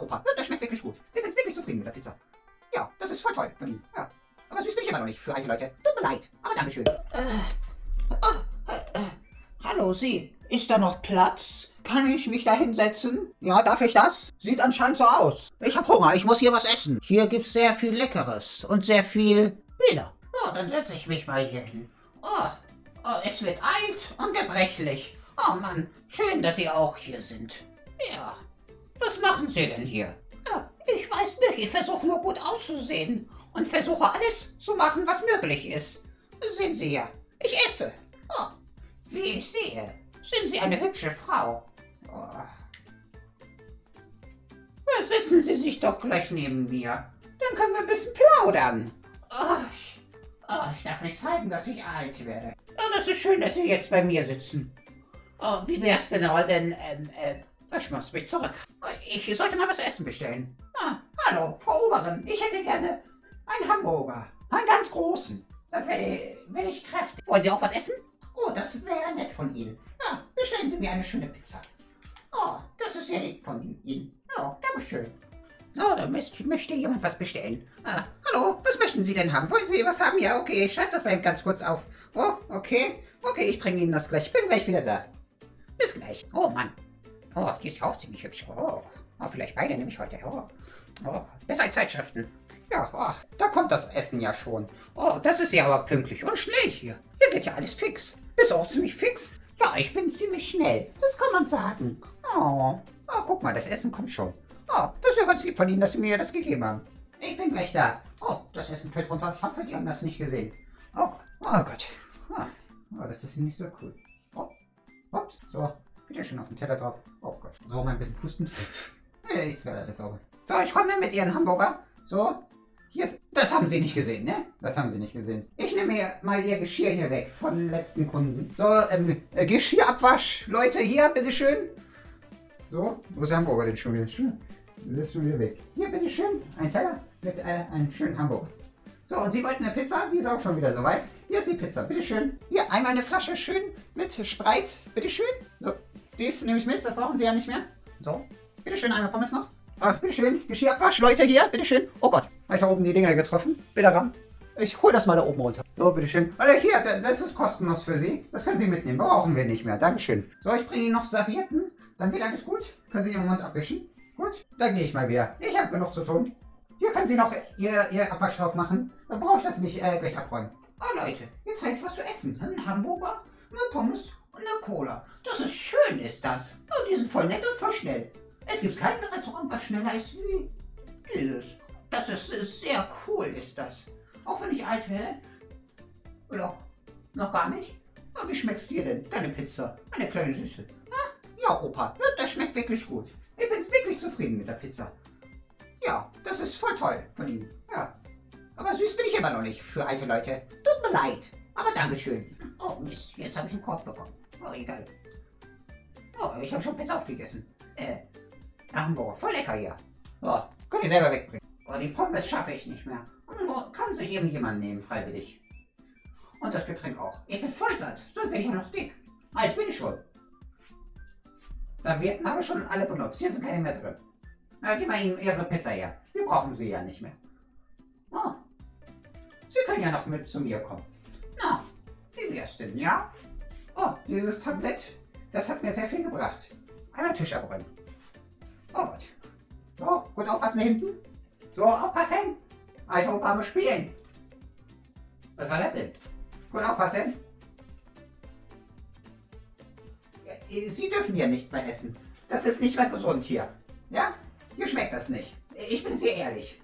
Opa, das schmeckt wirklich gut. Ich bin wirklich zufrieden mit der Pizza. Ja, das ist voll toll von Ihnen. Ja. Aber süß bin ich immer noch nicht für alte Leute. Tut mir leid. Aber Dankeschön. Äh, oh, äh, äh, hallo, Sie. Ist da noch Platz? Kann ich mich da hinsetzen? Ja, darf ich das? Sieht anscheinend so aus. Ich hab Hunger, ich muss hier was essen. Hier gibt's sehr viel Leckeres und sehr viel Bilder. Oh, dann setze ich mich mal hier hin. Oh, oh, es wird alt und gebrechlich. Oh Mann, schön, dass Sie auch hier sind. Ja, was machen Sie denn hier? Ich weiß nicht, ich versuche nur gut auszusehen und versuche alles zu machen, was möglich ist. Sehen Sie ja, ich esse. Oh, wie ich sehe, sind Sie eine hübsche Frau. Oh. Setzen Sie sich doch gleich neben mir. Dann können wir ein bisschen plaudern. Oh, ich, oh, ich darf nicht zeigen, dass ich alt werde. Oh, das ist schön, dass Sie jetzt bei mir sitzen. Oh, wie wär's denn aber denn, ähm, ich muss mich zurück. Ich sollte mal was zu essen bestellen. Ah, hallo, Frau Oberin, ich hätte gerne einen Hamburger. Einen ganz großen. Da will, will ich kräftig. Wollen Sie auch was essen? Oh, das wäre nett von Ihnen. Ja, bestellen Sie mir eine schöne Pizza. Oh, das ist sehr lieb von Ihnen. Oh, Dankeschön. Oh, da möchte jemand was bestellen. Ah, hallo, was möchten Sie denn haben? Wollen Sie was haben? Ja, okay, ich schreibe das mal ganz kurz auf. Oh, okay. Okay, ich bringe Ihnen das gleich. Ich bin gleich wieder da. Bis gleich. Oh, Mann. Oh, die ist ja auch ziemlich hübsch. Oh, oh vielleicht beide nehme ich heute. Oh, oh besser als Zeitschriften. Ja, oh, da kommt das Essen ja schon. Oh, das ist ja aber pünktlich und schnell hier. Hier geht ja alles fix. Bist du auch ziemlich fix? Ja, ich bin ziemlich schnell. Das kann man sagen. Oh, oh guck mal, das Essen kommt schon. Oh, das ist ja ganz lieb von Ihnen, dass Sie mir das gegeben haben. Ich bin gleich da. Oh, das Essen fällt runter. Ich hoffe, die haben das nicht gesehen. Oh. Oh Gott. Oh, oh das ist nicht so cool. Oh, ups. So, bitte schön auf den Teller drauf. Oh Gott. So, mal ein bisschen pusten. Ich werde alles sauber. So, ich komme mit Ihren Hamburger. So, hier ist, das haben Sie nicht gesehen, ne? Das haben Sie nicht gesehen. Ich nehme mir mal Ihr Geschirr hier weg von den letzten Kunden. So, ähm, äh, Geschirrabwasch. Leute, hier, bitteschön. So, wo ist der Hamburger denn schon wieder? Schön. Das ist schon wieder weg. Hier, bitteschön. Ein Teller mit äh, einem schönen Hamburger. So, und Sie wollten eine Pizza? Die ist auch schon wieder soweit. Hier ist die Pizza, bitteschön. Hier, einmal eine Flasche schön mit Spreit. Bitteschön. So, dies nehme ich mit, das brauchen Sie ja nicht mehr. So, bitteschön, einmal Pommes noch. Ach, bitteschön, Geschirrabwasch, Leute, hier, bitteschön. Oh Gott, habe ich da oben die Dinger getroffen? Bitte ran. Ich hole das mal da oben runter. So, bitteschön. Also hier, das ist kostenlos für Sie. Das können Sie mitnehmen. Brauchen wir nicht mehr. Dankeschön. So, ich bringe Ihnen noch Servietten. Dann wird alles gut. Können Sie Ihren Mund abwischen. Gut, dann gehe ich mal wieder. Ich habe genug zu tun. Hier können Sie noch Ihr, Ihr Abwasch drauf machen. Dann brauche ich das nicht äh, gleich abräumen. Oh Leute, jetzt ich was zu essen. Ein Hamburger, eine Pommes eine Cola. Das ist schön, ist das. Oh, die sind voll nett und voll schnell. Es gibt kein Restaurant, was schneller ist wie dieses. Das ist, sehr cool, ist das. Auch wenn ich alt werde. Oder noch gar nicht. Aber wie schmeckt's dir denn, deine Pizza? Eine kleine Süße. Ja, Opa, das schmeckt wirklich gut. Ich bin wirklich zufrieden mit der Pizza. Ja, das ist voll toll von Ihnen. Ja. Aber süß bin ich immer noch nicht für alte Leute. Tut mir leid. Aber Dankeschön. Oh Mist, jetzt habe ich einen Korb bekommen. Oh, egal. Oh, ich habe schon Pizza aufgegessen. Äh, Hamburger, voll lecker hier. Oh, könnt ihr selber wegbringen. Oh, die Pommes schaffe ich nicht mehr. Kann sich irgendjemand nehmen, freiwillig. Und das Getränk auch. Ich bin voll satt, sonst werde ich ja noch dick. Bin ich schon. Servietten habe ich schon alle benutzt. Hier sind keine mehr drin. Na, gib mal Ihnen Ihre Pizza her. Wir brauchen sie ja nicht mehr. Oh. Sie können ja noch mit zu mir kommen. Na, wie wär's denn, ja? Oh, dieses Tablett, das hat mir sehr viel gebracht. Einmal Tisch abräumen. Oh Gott. So, gut aufpassen hinten. So, aufpassen. Alter Opa muss spielen. Was war das denn? Gut aufpassen. Sie dürfen ja nicht mehr essen. Das ist nicht mehr gesund hier. Ja? Mir schmeckt das nicht. Ich bin sehr ehrlich.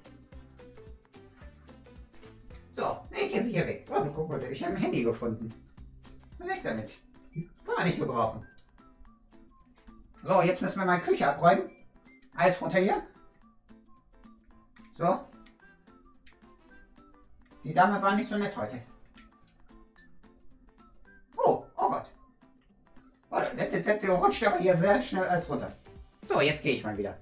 So, ich gehe sicher weg. Oh, guck mal, ich habe ein Handy gefunden. Weg damit. Nicht gebrauchen. So, jetzt müssen wir mal Küche abräumen. Alles runter hier. So. Die Dame war nicht so nett heute. Oh, oh Gott. Oh, das, das, das rutscht aber hier sehr schnell alles runter. So, jetzt gehe ich mal wieder.